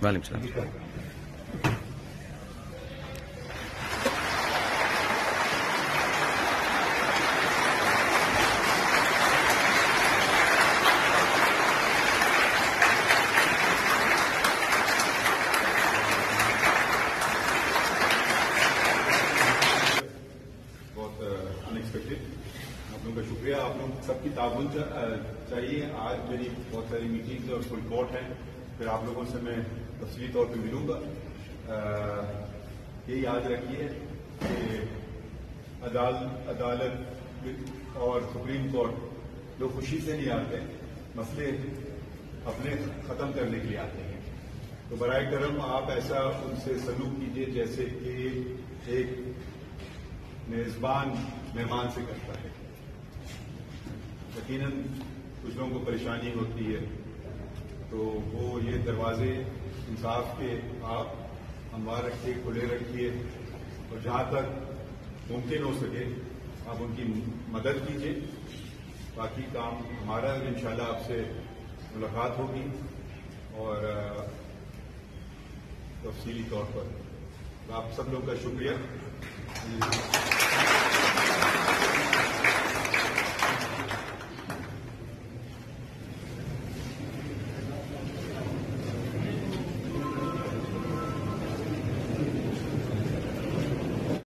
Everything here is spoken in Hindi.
Vale, Wat unexpected. आप लोगों का शुक्रिया। आप लोग सबकी अ, चाहिए। आज मेरी बहुत सारी मीटिंग्स और फुल कोर्ट हैं। फिर आप लोगों से मैं तफसली तौर पर मिलूँगा। ये याद रखिए कि अदाल अदालत और सुप्रीम कोर्ट लोग खुशी से नहीं आते मसले अपने खत्म करने के लिए आते हैं। तो बर करम आप ऐसा उनसे सलूक कीजिए जैसे कि एक मेजबान मेहमान से करता है। यकीनन कुछ लोगों को परेशानी होती है। तो वो ये दरवाजे इंसाफ के आप हमवार रखिए, खुले रखिए और जहाँ तक मुमकिन हो सके आप उनकी मदद कीजिए। बाकी काम हमारा इंशाल्लाह आपसे मुलाकात होगी और, तफसीली तौर पर। आप सब लोग का शुक्रिया।